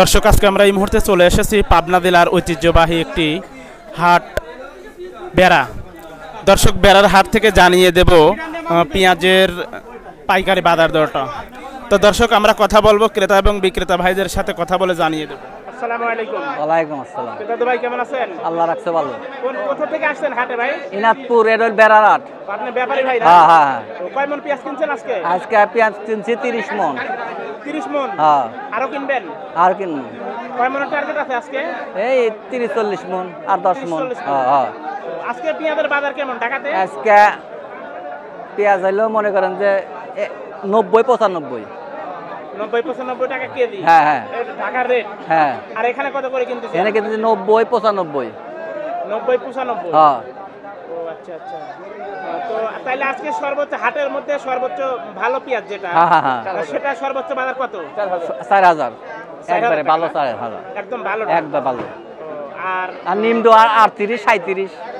দর্শক, আজকে আমরা এই মুহূর্তে চলে এসেছি পাবনা জেলার ঐতিহ্যবাহী একটি হাট বেড়া। দর্শক, বেড়ার হাট থেকে জানিয়ে দেব পেঁয়াজের পাইকারি বাজার দরটা। তো দর্শক, আমরা কথা বলব ক্রেতা এবং বিক্রেতা ভাইদের সাথে কথা বলে জানিয়ে দেবো। আসসালামু আলাইকুম। ওয়ালাইকুম আসসালাম। ক্রেতা ভাই কেমন আছেন? আল্লাহ রাখছে ভালো। কোন কোথা থেকে আসছেন হাটে ভাই? ইনাদপুর এডল বেড়ারাট আপনি ব্যাপারী ভাই না? হ্যাঁ হ্যাঁ হ্যাঁ। তো কয় মন পেঁয়াজ কিনছেন আজকে? আজকে পেঁয়াজ কিনছি তিরিশ মন। 30 মন? হ্যাঁ। আরও কিনবেন? আর কিনবো। কয় মনের টার্গেট আছে আজকে? এই মন আর দশ মন। 30-40 মণ। হ্যাঁ হ্যাঁ। আজকে পেঁয়াজের বাজার কেমন ঢাকাতে? আজকে পেঁয়াজ হইলেও মনে করেন যে নব্বই পঁচানব্বই। নব্বই পঁচানব্বই টাকা কেজি। হ্যাঁ হ্যাঁ। ঢাকার রেট হ্যাঁ। আর এখানে কত করে হ্যাঁ। ও আচ্ছা আচ্ছা। তো তাইলে আজকে সর্বোচ্চ হাটের মধ্যে সর্বোচ্চ ভালো পেঁয়াজ যেটা সেটা সর্বোচ্চ বাজার কত? চার হাজার। চার হাজার একবারে ভালো একদম ভালো একবার ভালো। আর সাঁত্রিশ হ্যাঁ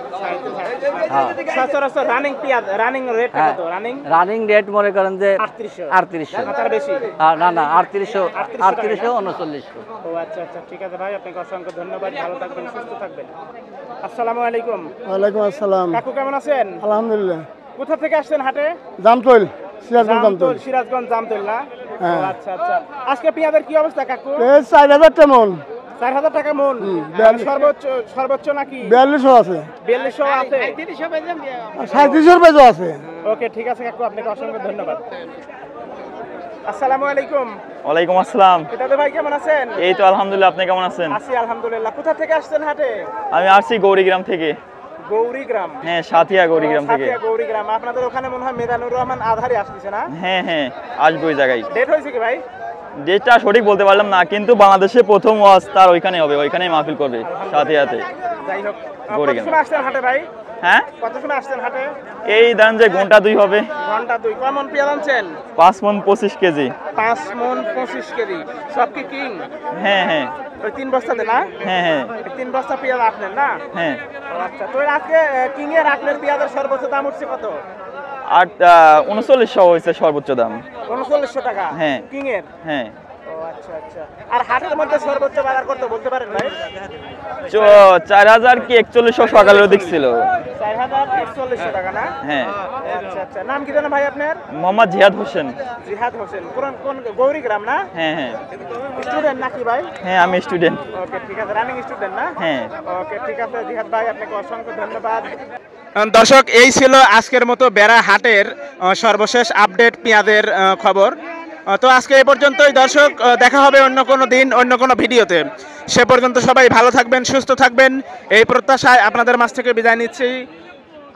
সচরাচর রানিং পেঁয়াজ রানিং রেট হ্যাঁ। কত রানিং রানিং রেট মনে করেন যে আটত্রিশশো। আটত্রিশশো। না তার বেশি? না না 3800 আটত্রিশশো উনচল্লিশশো। ও আচ্ছা আচ্ছা ঠিক আছে ভাই আপনাকে অসংখ্য ধন্যবাদ। ভালো থাকবেন সুস্থ থাকবেন। আসসালামু আলাইকুম। ওয়ালাইকুম আসসালাম। কাকু কেমন আছেন? আলহামদুলিল্লাহ। কোথা থেকে আসছেন হাটে? জামতৈল সিরাজগঞ্জ জামতল সিরাজগঞ্জ জামতল। না হ্যাঁ। আচ্ছা আচ্ছা। আজকে পেঁয়াজের কি অবস্থা কাকু? এই চার হাজার তেমন চার হাজার টাকা মন। হুম, আর বিয়াল্লিশ। সর্বোচ্চ সর্বোচ্চ নাকি? বিয়াল্লিশশো আছে। বিয়াল্লিশশো আছে? আর পেজও আছে। ওকে ঠিক আছে কাকু আপনাকে অসংখ্য ধন্যবাদ। আসসালামু আলাইকুম। ওয়ালাইকুম আসসালাম। দাদা ভাই কেমন আছেন? এই তো আলহামদুলিল্লাহ আপনি কেমন আছেন? আছি আলহামদুলিল্লাহ। কোথা থেকে আসছেন হাটে? আমি আসছি গৌরীগ্রাম থেকে। গৌরীগ্রাম। হ্যাঁ সাথিয়া গৌরীগ্রাম থেকে। সাথিয়া গৌরীগ্রাম। আপনাদের ওখানে মনে হয় মেদানুর রহমান আধারে আসতেছে না? হ্যাঁ হ্যাঁ আসব ওই জায়গায়। ডেট হয়েছে কি ভাই? ডেটটা সঠিক বলতে পারলাম না কিন্তু বাংলাদেশে প্রথম ওয়াজ তার ওইখানে হবে ওইখানেই মাহফিল করবে হাটে ভাই? হ্যাঁ? এই দান যে ঘণ্টা দুই হবে। পাঁচ মন পঁচিশ কেজি। পাঁচ মন পঁচিশ কেজি সব কি কিং? হ্যাঁ হ্যাঁ। ওই তিন বস্তাতে না? হ্যাঁ হ্যাঁ। তিন বস্তা পেঁয়াজ আপনার না? হ্যাঁ। আচ্ছা তো আজকে কিং এর আপনার পেঁয়াজের সর্বোচ্চ দাম উঠছে কত? আট উনচল্লিশশো হয়েছে সর্বোচ্চ দাম। উনচল্লিশশো টাকা হ্যাঁ। কিং এর হ্যাঁ আচ্ছা আচ্ছা। আর হাটের মধ্যে সর্বোচ্চ বাজার করতে বলতে পারেন ভাই? চার হাজার কি একচল্লিশশো চার হাজার একচল্লিশশো টাকা না? হ্যাঁ। আচ্ছা আচ্ছা। নাম কি জানেন ভাই আপনার? মোহাম্মদ জিহাদ হোসেন। জিহাদ হোসেন। কোন কোন গৌরীগ্রাম না? হ্যাঁ হ্যাঁ। স্টুডেন্ট নাকি ভাই? হ্যাঁ আমি স্টুডেন্ট। ওকে ঠিক আছে। রানিং স্টুডেন্ট না? হ্যাঁ। ওকে ঠিক আছে। জিহাদ ভাই আপনাকে অসংখ্য ধন্যবাদ। দর্শক, এই ছিল আজকের মতো বেড়া হাটের সর্বশেষ আপডেট পেঁয়াজের খবর। তো আজকে এ পর্যন্তই, দর্শক দেখা হবে অন্য কোনো দিন, অন্য কোনো ভিডিওতে। সে পর্যন্ত সবাই ভালো থাকবেন, সুস্থ থাকবেন। এই প্রত্যাশায় আপনাদের মাছ থেকে বিদায় নিচ্ছি।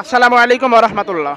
আসসালামু আলাইকুম রহমতুল্লাহ।